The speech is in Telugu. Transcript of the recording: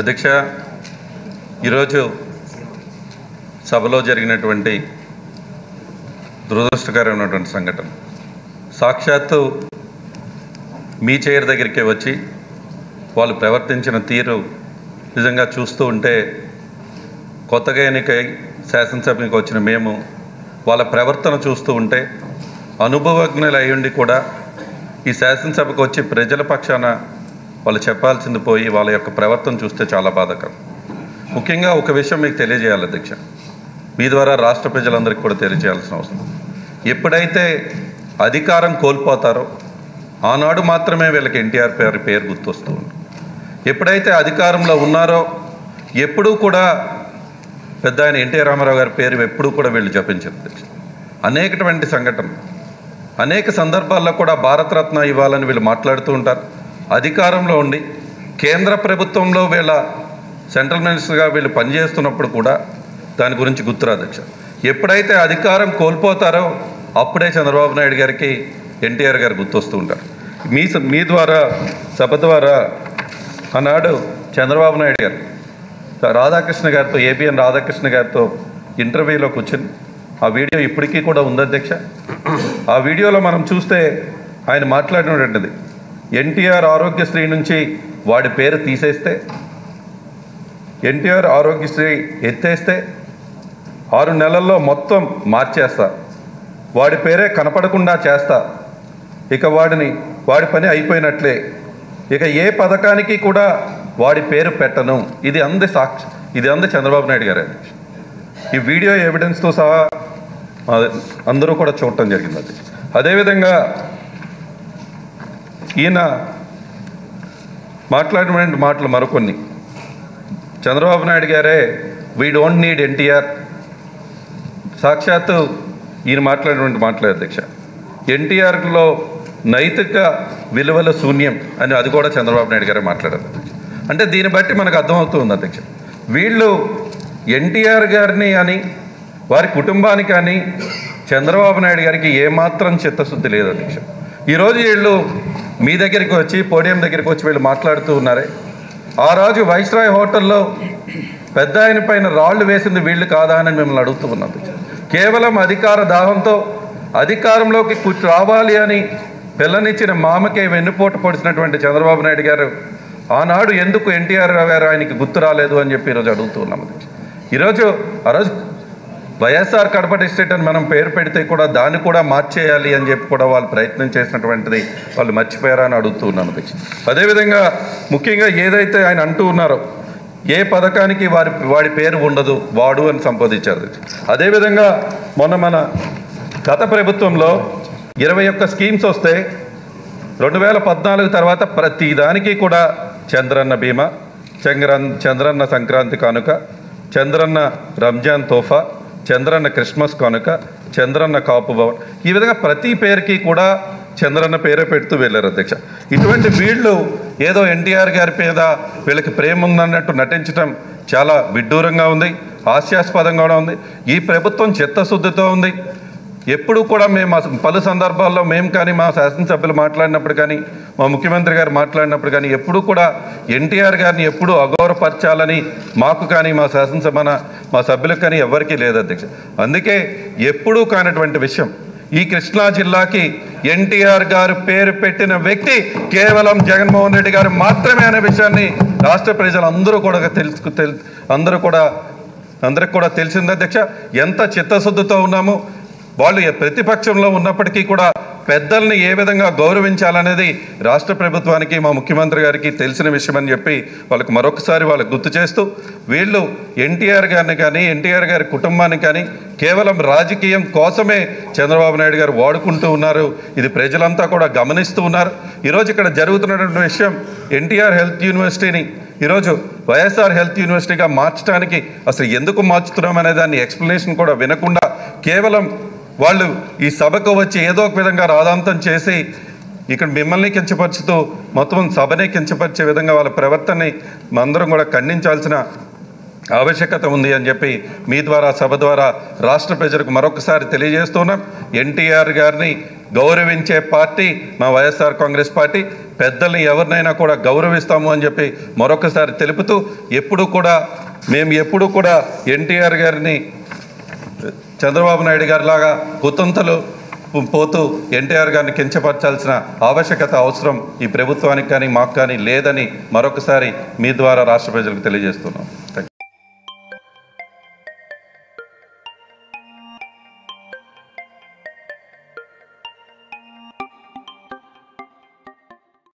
అధ్యక్ష ఈరోజు సభలో జరిగినటువంటి దురదృష్టకరమైనటువంటి సంఘటన. సాక్షాత్తు మీ చైర్ దగ్గరికి వచ్చి వాళ్ళు ప్రవర్తించిన తీరు నిజంగా చూస్తూ ఉంటే కొత్తగా ఎన్నికై శాసనసభకి వచ్చిన మేము వాళ్ళ ప్రవర్తన చూస్తూ ఉంటే అనుభవజ్ఞులు అయ్యుండి కూడా ఈ శాసనసభకు వచ్చి ప్రజల పక్షాన వాళ్ళు చెప్పాల్సింది పోయి వాళ్ళ యొక్క ప్రవర్తన చూస్తే చాలా బాధాకరం. ముఖ్యంగా ఒక విషయం మీకు తెలియజేయాలి అధ్యక్ష. మీ ద్వారా రాష్ట్ర ప్రజలందరికీ కూడా తెలియజేయాల్సిన అవసరం. ఎప్పుడైతే అధికారం కోల్పోతారో ఆనాడు మాత్రమే వీళ్ళకి ఎన్టీఆర్ పేరు పేరు గుర్తొస్తూ ఉంది. ఎప్పుడైతే అధికారంలో ఉన్నారో ఎప్పుడూ కూడా పెద్ద ఆయన ఎన్టీఆర్ రామారావు గారి పేరు ఎప్పుడూ కూడా వీళ్ళు జపించారు అధ్యక్ష. అనేకటువంటి సంఘటన అనేక సందర్భాల్లో కూడా భారతరత్న ఇవ్వాలని వీళ్ళు మాట్లాడుతూ ఉంటారు. అధికారంలో ఉండి కేంద్ర ప్రభుత్వంలో వీళ్ళ సెంట్రల్ మినిస్టర్గా వీళ్ళు పనిచేస్తున్నప్పుడు కూడా దాని గురించి గుర్తురాధ్యక్ష ఎప్పుడైతే అధికారం కోల్పోతారో అప్పుడే చంద్రబాబు నాయుడు గారికి ఎన్టీఆర్ గారు గుర్తొస్తూ ఉంటారు. మీ స- మీ ద్వారా సభ ద్వారా ఆనాడు చంద్రబాబు నాయుడు గారు రాధాకృష్ణ గారితో ఏబిఎన్ రాధాకృష్ణ గారితో ఇంటర్వ్యూలో కూర్చుని ఆ వీడియో ఇప్పటికీ కూడా ఉంది అధ్యక్ష ఆ వీడియోలో మనం చూస్తే ఆయన మాట్లాడినటువంటిది ఎన్టీఆర్ ఆరోగ్యశ్రీ నుంచి వాడి పేరు తీసేస్తే ఎన్టీఆర్ ఆరోగ్యశ్రీ ఎత్తేస్తే ఆరు నెలల్లో మొత్తం మార్చేస్తా. వాడి పేరే కనపడకుండా చేస్తా. ఇక వాడిని వాడి పని అయిపోయినట్లే. ఇక ఏ పథకానికి కూడా వాడి పేరు పెట్టను. ఇది అంది సాక్షి ఇది అంది చంద్రబాబు నాయుడు గారే. ఈ వీడియో ఎవిడెన్స్తో సహా అందరూ కూడా చూడటం జరిగింది అది. అదేవిధంగా ఈయన మాట్లాడిన మాటలు మరికొన్ని. చంద్రబాబు నాయుడు గారే వీ డోంట్ నీడ్ ఎన్టీఆర్ సాక్షాత్తు ఈయన మాట్లాడినటువంటి మాటలే అధ్యక్ష. ఎన్టీఆర్లో నైతిక విలువల శూన్యం అని అది కూడా చంద్రబాబు నాయుడు గారే మాట్లాడారు అంటే దీన్ని బట్టి మనకు అర్థమవుతుంది అధ్యక్ష. వీళ్ళు ఎన్టీఆర్ గారిని అని వారి కుటుంబానికి కానీ చంద్రబాబు నాయుడు గారికి ఏమాత్రం చిత్తశుద్ధి లేదు అధ్యక్ష. ఈరోజు వీళ్ళు మీ దగ్గరికి వచ్చి పోడియం దగ్గరికి వచ్చి వీళ్ళు మాట్లాడుతూ ఉన్నారే. ఆ రోజు వైస్రాయ్ హోటల్లో పెద్ద ఆయన పైన రాళ్ళు వేసింది వీళ్ళు కాదా అని మిమ్మల్ని అడుగుతూ ఉన్నాం కేవలం అధికార దాహంతో అధికారంలోకి రావాలి అని పిల్లనిచ్చిన మామకే వెన్నుపోటు పొడిచినటువంటి చంద్రబాబు నాయుడు గారు ఆనాడు ఎందుకు ఎన్టీఆర్ గారు ఆయనకి గుర్తు రాలేదు అని చెప్పి ఈరోజు అడుగుతూ ఉన్నాం. ఈరోజు ఆ రోజు వైఎస్ఆర్ కడప డిస్ట్రిక్ట్ అని మనం పేరు పెడితే కూడా దాన్ని కూడా మార్చేయాలి అని చెప్పి కూడా వాళ్ళు ప్రయత్నం చేసినటువంటిది వాళ్ళు మర్చిపోయారని అడుగుతున్నాను అడుగుతూ ఉన్నాను అదేవిధంగా ముఖ్యంగా ఏదైతే ఆయన అంటూ ఉన్నారో ఏ పథకానికి వారి వాడి పేరు ఉండదు వాడు అని సంపాదించారు అదేవిధంగా మొన్న మన గత ప్రభుత్వంలో ఇరవై ఒక్క స్కీమ్స్ వస్తే రెండు వేల పద్నాలుగు తర్వాత ప్రతి దానికి కూడా చంద్రన్న బీమా చంద్రన్ చంద్రన్న సంక్రాంతి కానుక చంద్రన్న రంజాన్ తోఫా చంద్రన్న క్రిస్మస్ కానుక చంద్రన్న కాపు భవన్ ఈ విధంగా ప్రతి పేరుకి కూడా చంద్రన్న పేరే పెడుతూ వెళ్ళారు అధ్యక్ష. ఇటువంటి వీళ్ళు ఏదో ఎన్టీఆర్ గారి మీద వీళ్ళకి ప్రేమ ఉందన్నట్టు నటించడం చాలా విడ్డూరంగా ఉంది హాస్యాస్పదంగా కూడా ఉంది. ఈ ప్రభుత్వం చిత్తశుద్ధితో ఉంది. ఎప్పుడు కూడా మేము పలు సందర్భాల్లో మేము కానీ మా శాసనసభ్యులు మాట్లాడినప్పుడు కానీ మా ముఖ్యమంత్రి గారు మాట్లాడినప్పుడు కానీ ఎప్పుడు కూడా ఎన్టీఆర్ గారిని ఎప్పుడు అగౌరవపరచాలని మాకు కానీ మా శాసనసభ మా సభ్యులకు కానీ ఎవరికీ లేదు అధ్యక్ష. అందుకే ఎప్పుడూ కానటువంటి విషయం ఈ కృష్ణా జిల్లాకి ఎన్టీఆర్ గారు పేరు పెట్టిన వ్యక్తి కేవలం జగన్మోహన్ రెడ్డి గారు మాత్రమే అనే విషయాన్ని రాష్ట్ర ప్రజలందరూ కూడా తెలుసు తెల్ అందరూ కూడా అందరికి కూడా తెలిసింది అధ్యక్ష. ఎంత చిత్తశుద్ధితో ఉన్నాము వాళ్ళు ప్రతిపక్షంలో ఉన్నప్పటికీ కూడా పెద్దల్ని ఏ విధంగా గౌరవించాలనేది రాష్ట్ర ప్రభుత్వానికి మా ముఖ్యమంత్రి గారికి తెలిసిన విషయం అని చెప్పి వాళ్ళకి మరొకసారి వాళ్ళకి గుర్తు చేస్తూ వీళ్ళు ఎన్టీఆర్ గారిని కానీ ఎన్టీఆర్ గారి కుటుంబాన్ని కానీ కేవలం రాజకీయం కోసమే చంద్రబాబు నాయుడు గారు వాడుకుంటూ ఉన్నారు. ఇది ప్రజలంతా కూడా గమనిస్తూ ఉన్నారు. ఈరోజు ఇక్కడ జరుగుతున్నటువంటి విషయం ఎన్టీఆర్ హెల్త్ యూనివర్సిటీని ఈరోజు వైఎస్ఆర్ హెల్త్ యూనివర్సిటీగా మార్చడానికి అసలు ఎందుకు మార్చుతున్నాం అనే దాన్ని ఎక్స్ప్లెనేషన్ కూడా వినకుండా కేవలం వాళ్ళు ఈ సభకు వచ్చి ఏదో ఒక విధంగా రాధాంతం చేసి ఇక్కడ మిమ్మల్ని కించపరుచుతూ మొత్తం సభనే కించపరిచే విధంగా వాళ్ళ ప్రవర్తనని అందరం కూడా ఖండించాల్సిన ఆవశ్యకత ఉంది అని చెప్పి మీ ద్వారా సభ ద్వారా రాష్ట్ర ప్రజలకు మరొకసారి తెలియజేస్తున్నాం. ఎన్టీఆర్ గారిని గౌరవించే పార్టీ మా వైఎస్ఆర్ కాంగ్రెస్ పార్టీ. పెద్దల్ని ఎవరినైనా కూడా గౌరవిస్తాము అని చెప్పి మరొకసారి తెలుపుతూ ఎప్పుడు కూడా మేము ఎప్పుడు కూడా ఎన్టీఆర్ గారిని చంద్రబాబు నాయుడు గారి లాగా కుతంతలు పోతూ ఎన్టీఆర్ గారిని కించపరచాల్సిన ఆవశ్యకత అవసరం ఈ ప్రభుత్వానికి కానీ మాకు కానీ లేదని మరొకసారి మీ ద్వారా రాష్ట్ర ప్రజలకు తెలియజేస్తున్నాం.